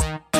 Bye.